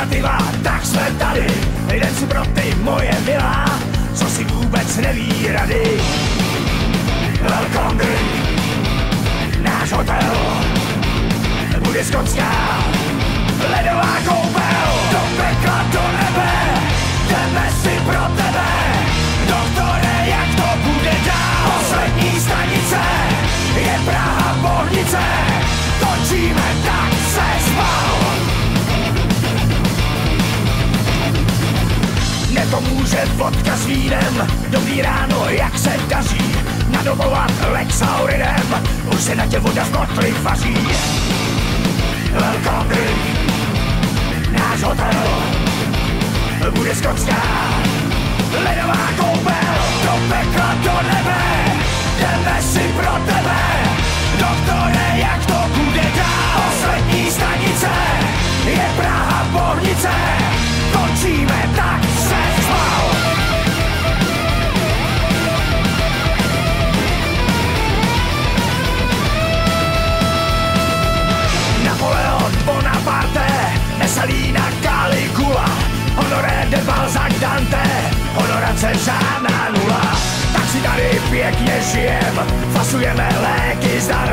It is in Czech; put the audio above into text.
alternativa, tak jsme tady. Jdem si pro ty moje milá, co si vůbec neví rady. Welcome drink, náš hotel, bude skotská, ledová koupel, do pekla, do nebe, jdeme si pro tebe. Doktore, jak to bude dál? Poslední stanice je Praha Bohnice, točíme tak se spal. Vodka s vínem, dobrý ráno, jak se daří, nadobovat Lexauridem, už se na tě voda v kotli vaří. Welcome honorace žádná nula. Tak si tady pěkně žijem, fasujeme léky zdarma,